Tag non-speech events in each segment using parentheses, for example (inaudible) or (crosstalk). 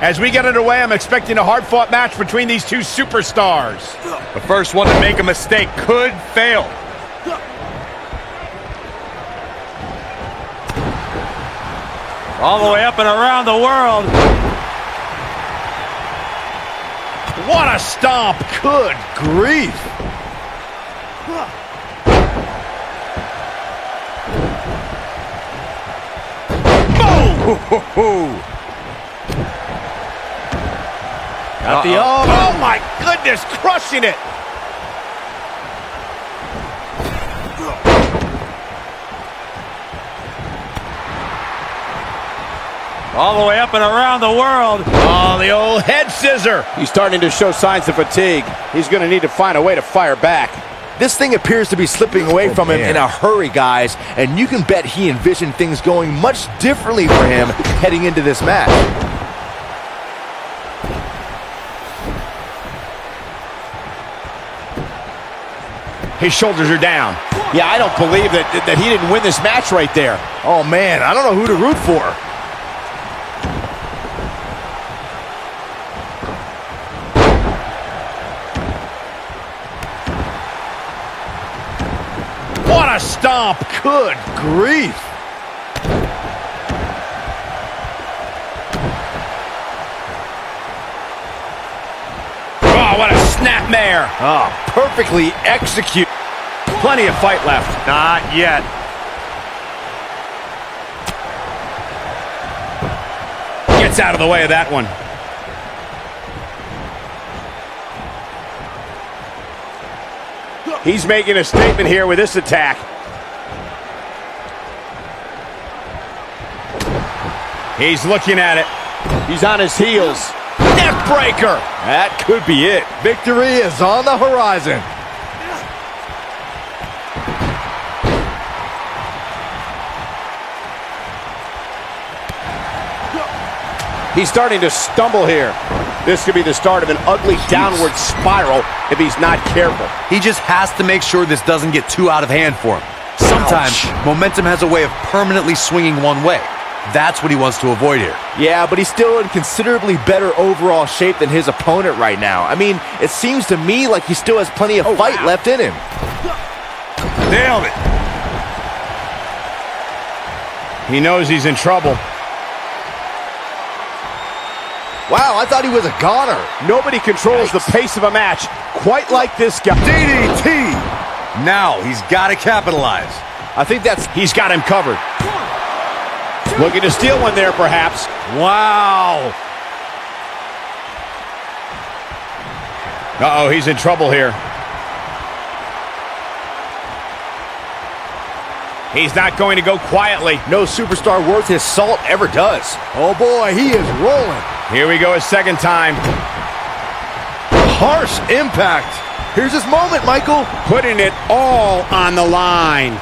As we get underway, I'm expecting a hard-fought match between these two superstars. The first one to make a mistake could fail. All the way up and around the world. What a stomp! Good grief. Boom! (laughs) Got the oh, oh my goodness, crushing it. All the way up and around the world. Oh, the old head scissor. He's starting to show signs of fatigue. He's going to need to find a way to fire back. This thing appears to be slipping away oh, from him in a hurry, guys, and you can bet he envisioned things going much differently for him heading into this match. His shoulders are down. Yeah, I don't believe that, that he didn't win this match right there. Oh, man, I don't know who to root for. What a stomp. Good grief. Oh, what a snapmare. Oh, perfectly executed. Plenty of fight left. Not yet. Gets out of the way of that one. He's making a statement here with this attack. He's looking at it. He's on his heels. Neckbreaker. That could be it. Victory is on the horizon. He's starting to stumble here. This could be the start of an ugly Jeez. downward spiral if he's not careful. He just has to make sure this doesn't get too out of hand for him. Sometimes Ouch. momentum has a way of permanently swinging one way. That's what he wants to avoid here. Yeah, but he's still in considerably better overall shape than his opponent right now. I mean, it seems to me like he still has plenty of oh, fight wow. left in him. Nailed it. He knows he's in trouble. Wow, I thought he was a goner. Nobody controls Yikes. the pace of a match quite like this guy. DDT! Now he's got to capitalize. I think that's... He's got him covered. Looking to steal one there, perhaps. Wow. Uh-oh, he's in trouble here. He's not going to go quietly. No superstar worth his salt ever does. Oh boy, he is rolling. Here we go a second time. Harsh impact. Here's his moment, Michael. Putting it all on the line.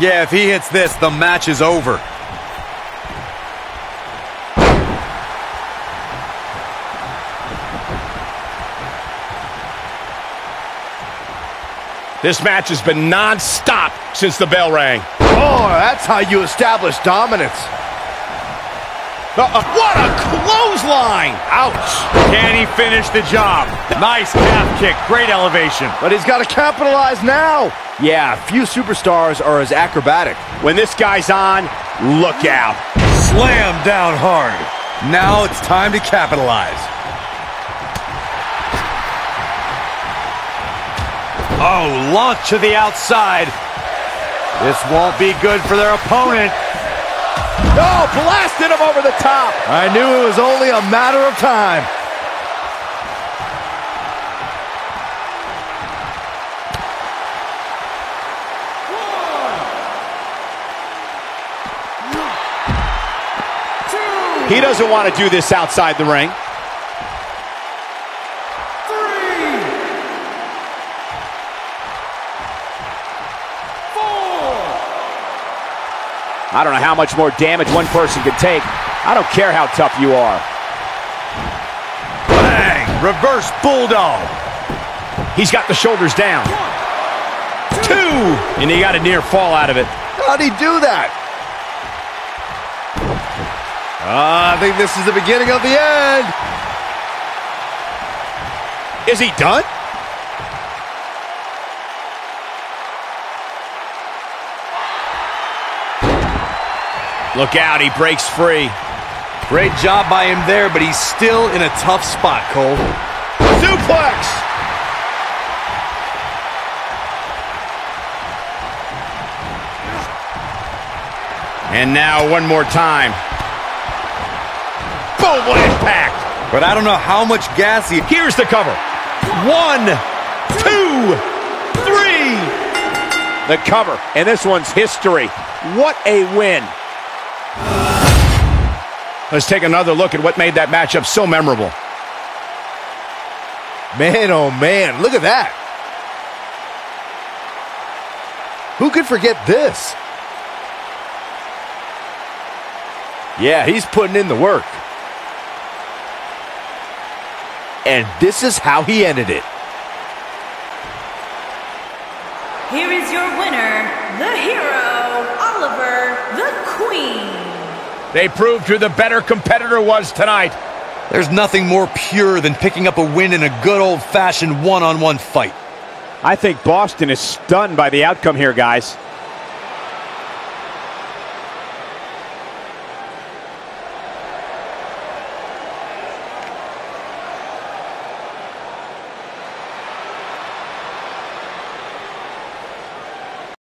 Yeah, if he hits this, the match is over. This match has been non-stop since the bell rang. Oh, that's how you establish dominance. Uh, uh, what a clothesline! Ouch! Can he finish the job? Nice calf kick, great elevation. But he's got to capitalize now. Yeah, few superstars are as acrobatic. When this guy's on, look out. Slam down hard. Now it's time to capitalize. Oh, launch to the outside. This won't be good for their opponent. Oh, blasted him over the top. I knew it was only a matter of time. He doesn't want to do this outside the ring. I don't know how much more damage one person can take. I don't care how tough you are. Bang! Reverse Bulldog. He's got the shoulders down. Two! And he got a near fall out of it. How'd he do that? Uh, I think this is the beginning of the end. Is he done? Look out, he breaks free. Great job by him there, but he's still in a tough spot, Cole. Suplex! And now one more time. Boom, what impact! But I don't know how much gas he... Here's the cover. One, two, three. The cover, and this one's history. What a win. Let's take another look at what made that matchup so memorable. Man, oh man, look at that. Who could forget this? Yeah, he's putting in the work. And this is how he ended it. Here is your winner, the hero, Oliver the Queen. They proved who the better competitor was tonight. There's nothing more pure than picking up a win in a good old-fashioned one-on-one fight. I think Boston is stunned by the outcome here, guys.